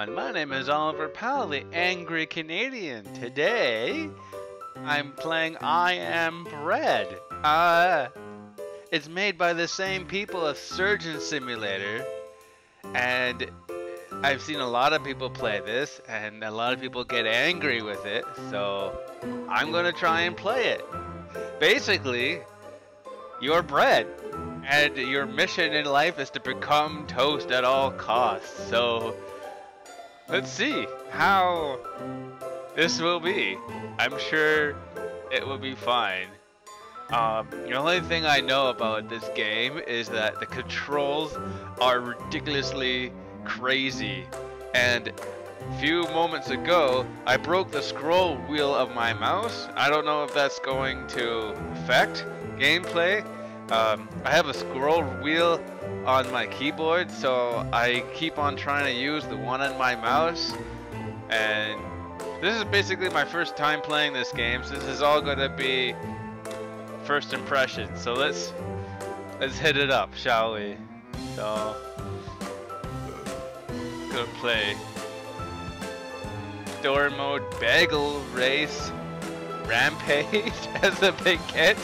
everyone. My name is Oliver Powell, the Angry Canadian. Today, I'm playing I Am Bread. Uh, it's made by the same people as Surgeon Simulator, and I've seen a lot of people play this, and a lot of people get angry with it, so I'm gonna try and play it. Basically, you're bread and your mission in life is to become toast at all costs. So let's see how this will be. I'm sure it will be fine. Um, the only thing I know about this game is that the controls are ridiculously crazy. And a few moments ago, I broke the scroll wheel of my mouse. I don't know if that's going to affect gameplay. Um, I have a scroll wheel on my keyboard, so I keep on trying to use the one on my mouse. And this is basically my first time playing this game, so this is all gonna be first impressions. So let's let's hit it up, shall we? So gonna play door mode bagel race rampage as a big kid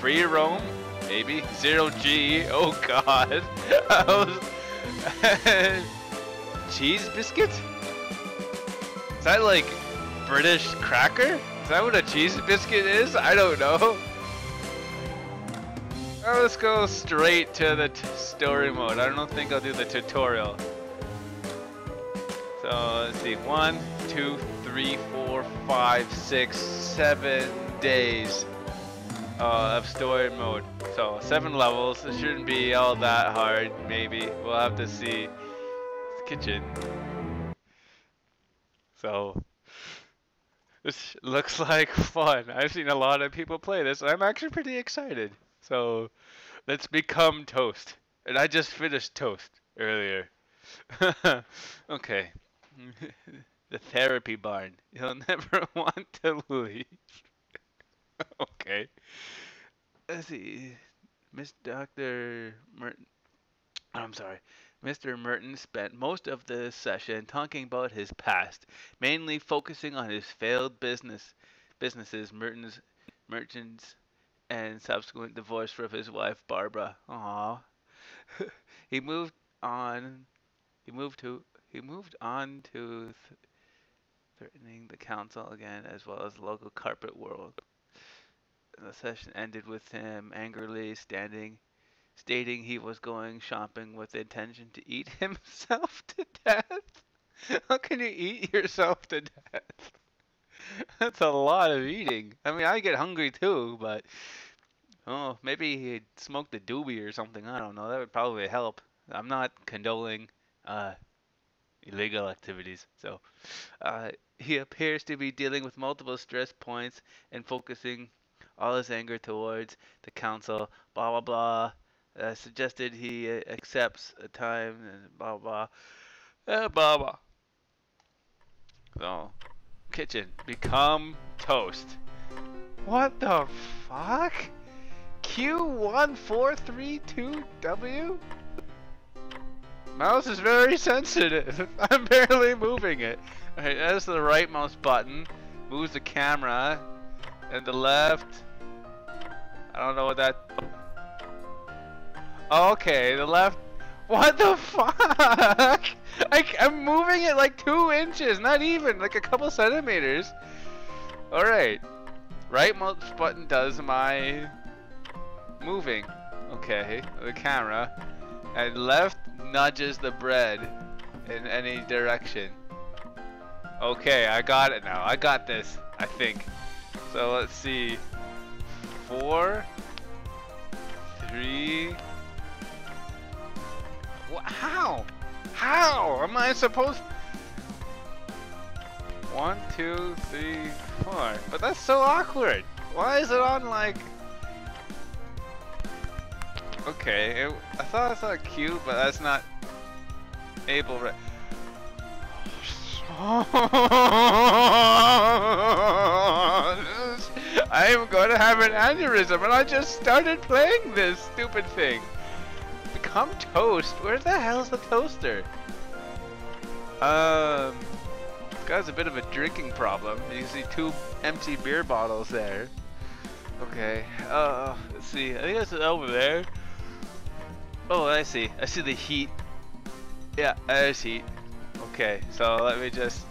free roam maybe? Zero G oh god. Cheese biscuit is that like British cracker? Is that what a cheese biscuit is? I don't know. Oh, let's go straight to the story mode. I don't think I'll do the tutorial. So let's see, one, two, three, four, five, six, seven days uh, of story mode. So seven levels. It shouldn't be all that hard. Maybe we'll have to see. It's kitchen. So this looks like fun. I've seen a lot of people play this. I'm actually pretty excited. So let's become toast. And I just finished toast earlier. okay. the therapy barn. You'll never want to leave. okay. Let's see. Miss Dr. Merton. I'm sorry. Mr. Merton spent most of the session talking about his past, mainly focusing on his failed business businesses, Merton's merchants, and subsequent divorce from his wife Barbara. Aww. he moved on. He moved to he moved on to th threatening the council again, as well as local carpet world. The session ended with him angrily standing, stating he was going shopping with the intention to eat himself to death. How can you eat yourself to death? That's a lot of eating. I mean, I get hungry too, but oh, maybe he smoked a doobie or something. I don't know. That would probably help. I'm not condoling uh, illegal activities. So uh, he appears to be dealing with multiple stress points and focusing all his anger towards the council. Blah blah blah. Uh, suggested he uh, accepts a time and blah blah uh, blah blah. So kitchen become toast. What the fuck? Q1432W? Mouse is very sensitive. I'm barely moving it. Alright, that's the right mouse button. Moves the camera. And the left. I don't know what that... Okay, the left... What the fuck? I, I'm moving it like two inches, not even, like a couple centimeters. Alright. Right mouse button does my moving. Okay, the camera. And left nudges the bread in any direction. Okay, I got it now. I got this, I think. So let's see. Four, three. How? How am I supposed? One, two, three, four. But that's so awkward. Why is it on like? Okay, it, I thought I saw Q, but that's not able. Right. I am going to have an aneurysm, and I just started playing this stupid thing. Become toast? Where the hell's the toaster? Um, this guy's a bit of a drinking problem. You see two empty beer bottles there. Okay, uh, let's see. I think it's over there. Oh, I see. I see the heat. Yeah, there's heat. Okay, so let me just...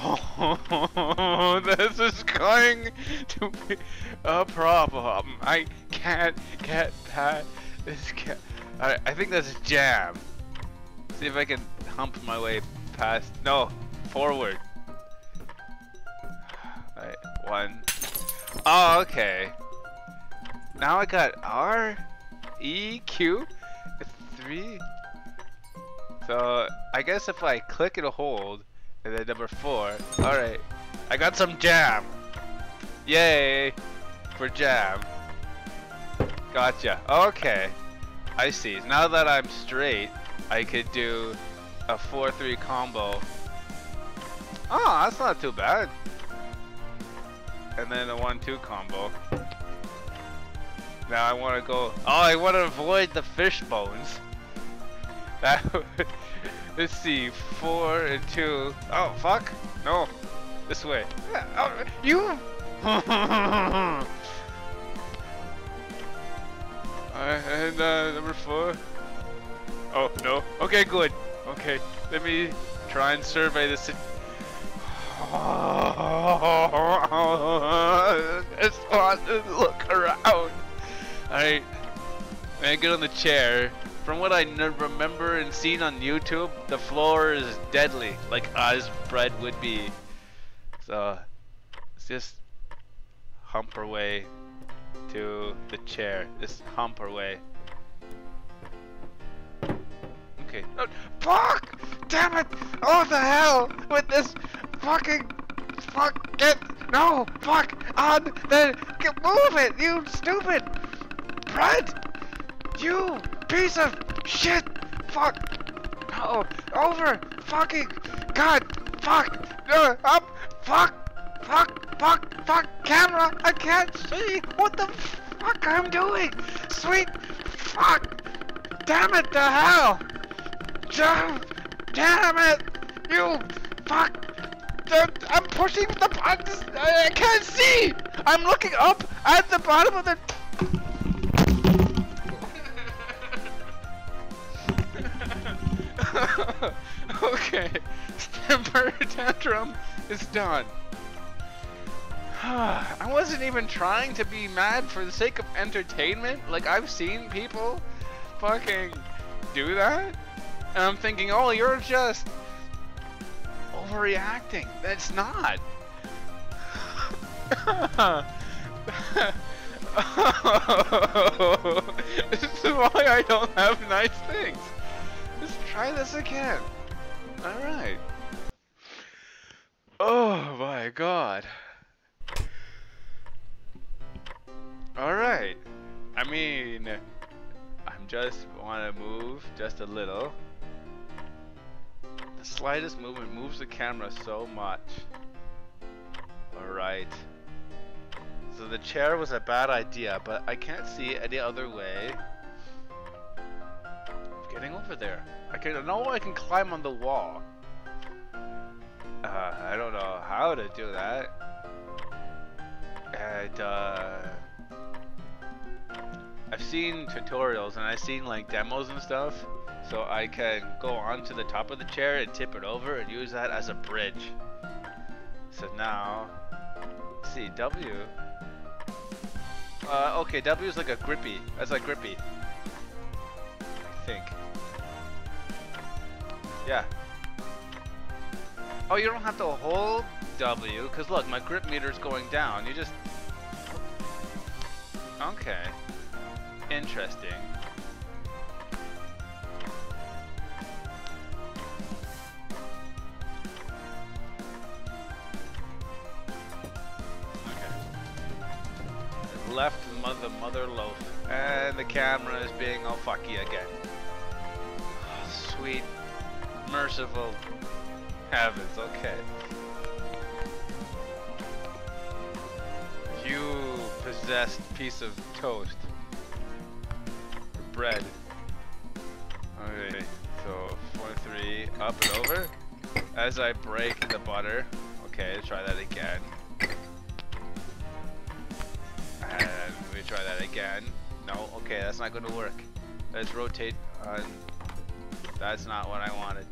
Oh, this is going to be a problem. I can't get past this. Alright, I think that's jam. See if I can hump my way past. No, forward. Alright, one. Oh, okay. Now I got R, E, Q, three. So I guess if I click and hold, and then number four. Alright. I got some jam. Yay! For jam. Gotcha. Okay. I see. Now that I'm straight, I could do a 4-3 combo. Oh, that's not too bad. And then a 1-2 combo. Now I want to go... Oh, I want to avoid the fish bones. That Let's see. Four and two. Oh, fuck. No. This way. Oh, you... Alright, and uh, number four. Oh, no. Okay, good. Okay, let me try and survey this. just want to look around. Alright. I get on the chair. From what I remember and seen on YouTube, the floor is deadly, like as bread would be. So, let's just hump our way to the chair. Just hump our way. Okay. Oh, fuck! Damn it! Oh, the hell with this fucking fuck! Get no fuck on the get, move it! You stupid bread! You piece of shit! Fuck! No! Over! Fucking! God! Fuck! Uh, up! Fuck! Fuck! Fuck! Fuck! Camera! I can't see what the fuck I'm doing! Sweet! Fuck! Damn it! The hell! Damn! Damn it! You! Fuck! I'm pushing the buttons! I can't see! I'm looking up at the bottom of the okay, temper tantrum is done. I wasn't even trying to be mad for the sake of entertainment. Like, I've seen people fucking do that. And I'm thinking, oh, you're just overreacting. That's not. this is why I don't have nice things. Let's try this again. Alright. Oh my god. Alright. I mean, I'm just want to move just a little. The slightest movement moves the camera so much. Alright. So the chair was a bad idea, but I can't see any other way over there. I can I know I can climb on the wall. Uh, I don't know how to do that. And uh, I've seen tutorials and I've seen like demos and stuff. So I can go onto the top of the chair and tip it over and use that as a bridge. So now, see W. Uh, okay, W is like a grippy. That's like grippy. I think. Yeah. Oh, you don't have to hold W, because look, my grip meter is going down. You just... Okay. Interesting. Okay. Left mother mother loaf. And the camera is being all fucky again. Oh, sweet merciful heavens, okay. You possessed piece of toast. Bread. Okay, so four, three, up and over. As I break the butter. Okay, let's try that again. And we try that again. No, okay, that's not gonna work. Let's rotate on. That's not what I wanted.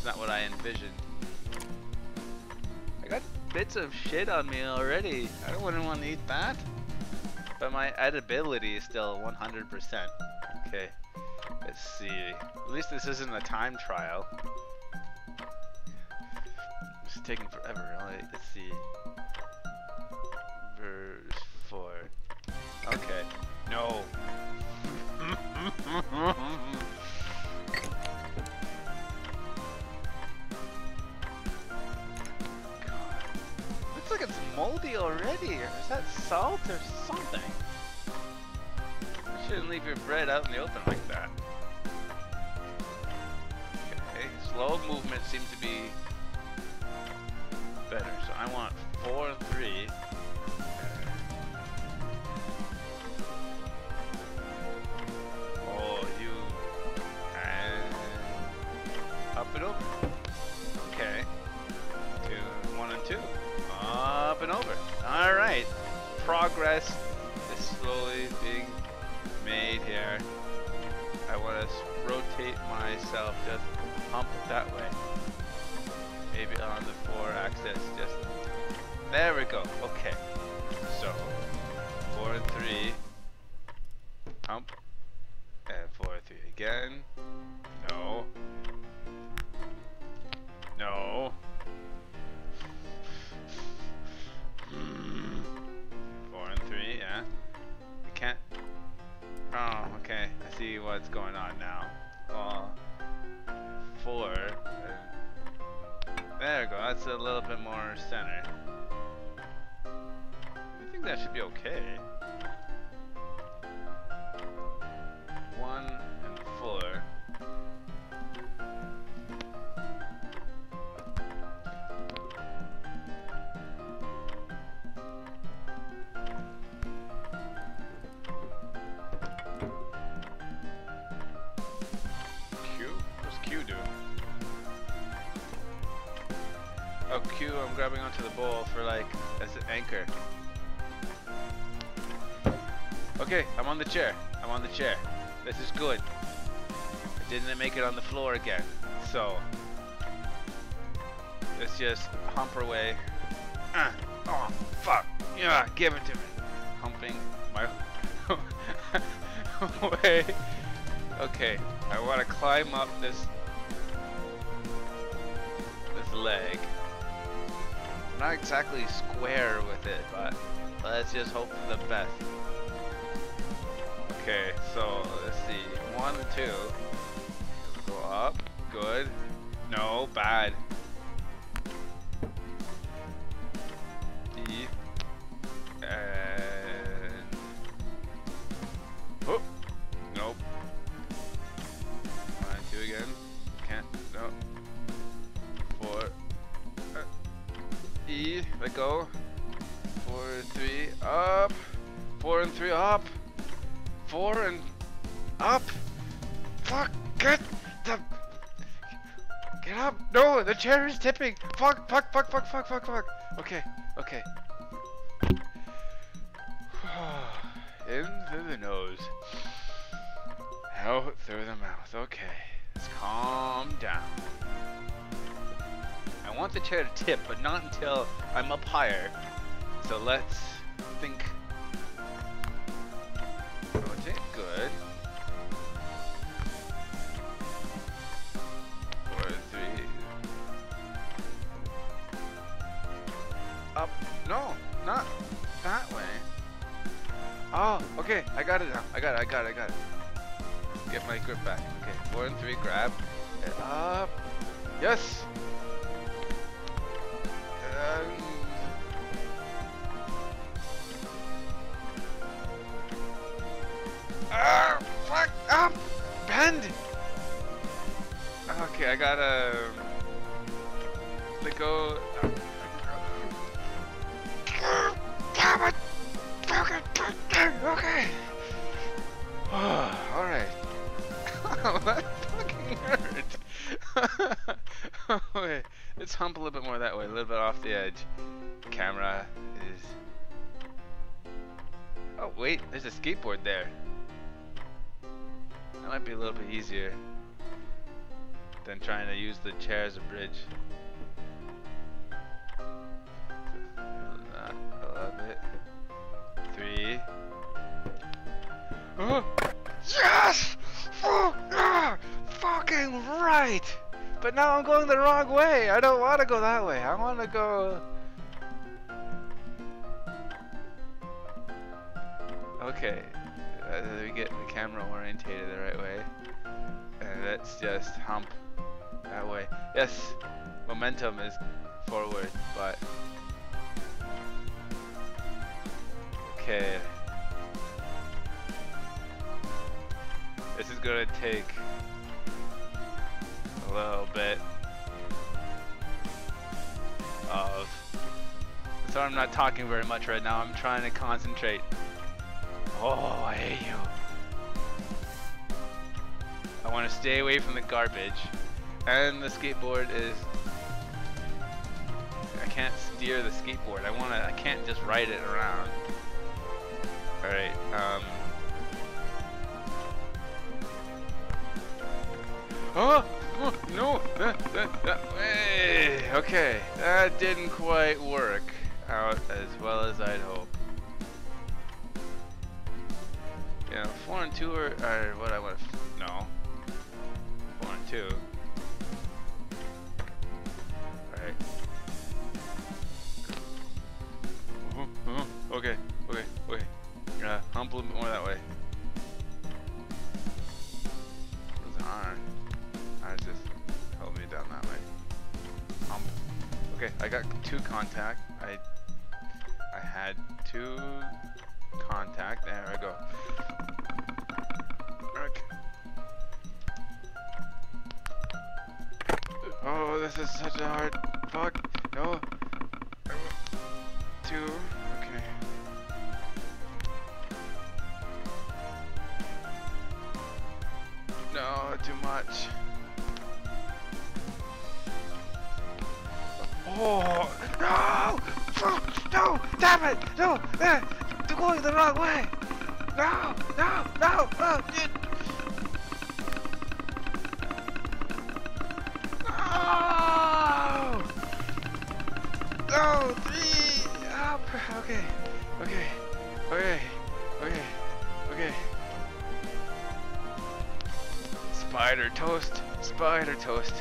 It's not what I envisioned. I got bits of shit on me already. I don't want to eat that. But my edibility is still 100%. Okay. Let's see. At least this isn't a time trial. It's taking forever. Let's see. Verse 4. Okay. No. moldy already, or is that salt or something? You shouldn't leave your bread out in the open like that. Okay, slow movement seems to be better, so I want 4 and 3. Progress is slowly being made here. I want to rotate myself, just hump it that way. Maybe on the four axis, just there we go. Okay, so four and three, I'm grabbing onto the bowl for like, as an anchor. Okay, I'm on the chair. I'm on the chair. This is good. I didn't make it on the floor again. So, let's just hump our way. Ah, oh, fuck. Yeah, give it to me. Humping my way. Okay, I want to climb up this this leg. Not exactly square with it, but let's just hope for the best. Okay, so let's see. One two. Go up. Good. No, bad. Let go. Four, and three, up. Four and three, up. Four and up. Fuck, get the. Get up. No, the chair is tipping. Fuck, fuck, fuck, fuck, fuck, fuck, fuck. Okay, okay. In through the nose. Out through the mouth. Okay. Let's calm down. I want the chair to tip, but not until I'm up higher. So let's think. Rotate, good. Four, three. Up. No, not that way. Oh, okay. I got it now. I got it. I got it. I got it. Get my grip back. Okay. Four and three. Grab. And up. Yes. And... Okay, I gotta... Um, let go... Damn it! Okay! Alright. that fucking hurt! Wait, let's hump a little bit more that way, a little bit off the edge. Camera is... Oh wait, there's a skateboard there. Might be a little bit easier than trying to use the chair as a bridge. A little bit. Three. Oh, yes! Oh, ah, fucking right! But now I'm going the wrong way. I don't want to go that way. I want to go. Okay. Uh, we get the camera orientated the right way. And let's just hump that way. Yes, momentum is forward, but. Okay. This is gonna take a little bit of. So I'm not talking very much right now. I'm trying to concentrate. Oh, I hate you. I want to stay away from the garbage. And the skateboard is. I can't steer the skateboard. I wanna. I can't just ride it around. All right. Um. Oh! oh no! Uh, uh, uh, hey, okay, that didn't quite work out as well as I'd hope. Yeah, four and two are, are what I would. No, four and two. Right. Uh -huh, uh. Okay, okay, okay. You're gonna hump a little bit more that way. Those are. I just held me down that way. Hump. Okay, I got two contact. Such a hard fuck. No. Two. Okay. No, too much. Oh no! No! Damn it! No! Eh, you're going the wrong way! No! No! No! No! Dude. Spider toast.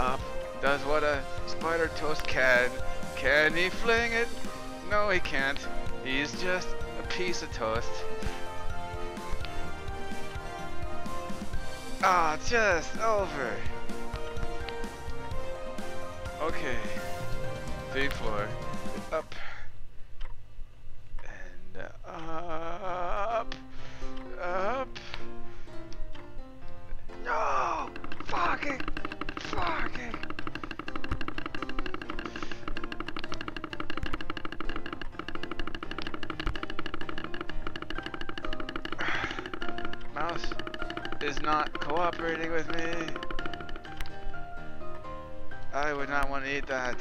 Up does what a spider toast can. Can he fling it? No, he can't. He's just a piece of toast. Ah, just over. Okay. Three, four. Is not cooperating with me. I would not want to eat that.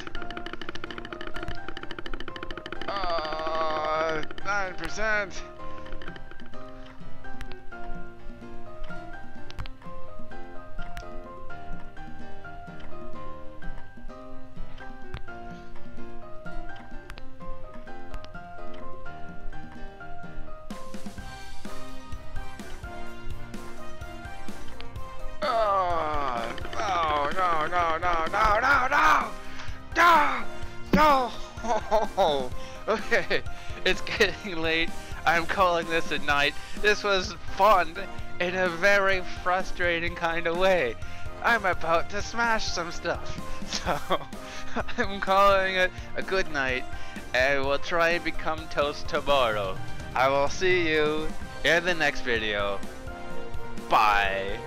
Ah, oh, 9%. no, no, no, no, no! No! No! Okay, it's getting late. I'm calling this a night. This was fun in a very frustrating kind of way. I'm about to smash some stuff. So, I'm calling it a good night, and we'll try and become toast tomorrow. I will see you in the next video. Bye.